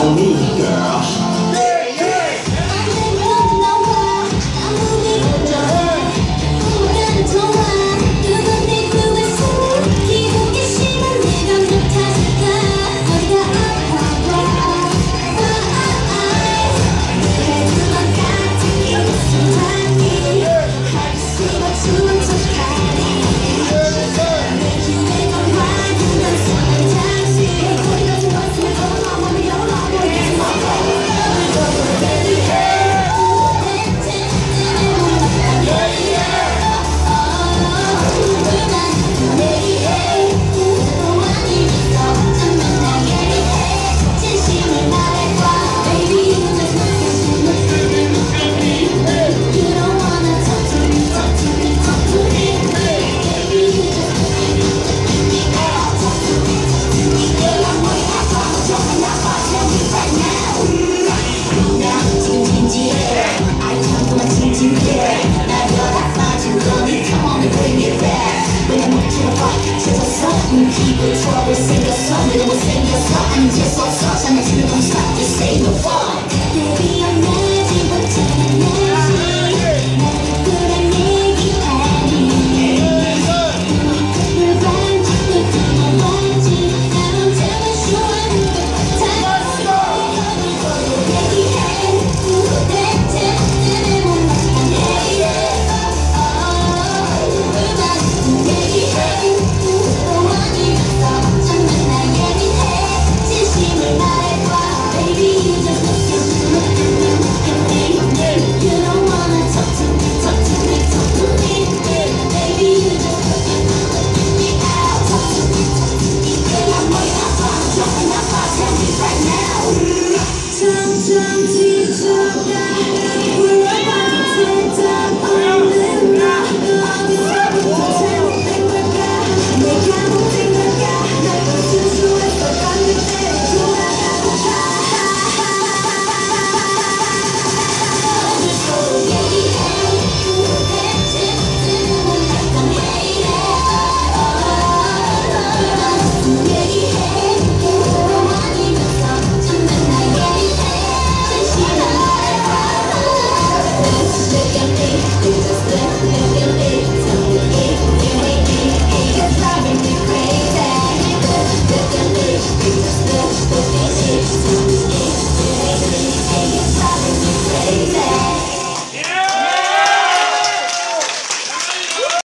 on me, girl. Just or something, keep it trouble, sing or it we'll sing or just like something, if you don't Sometimes you talk that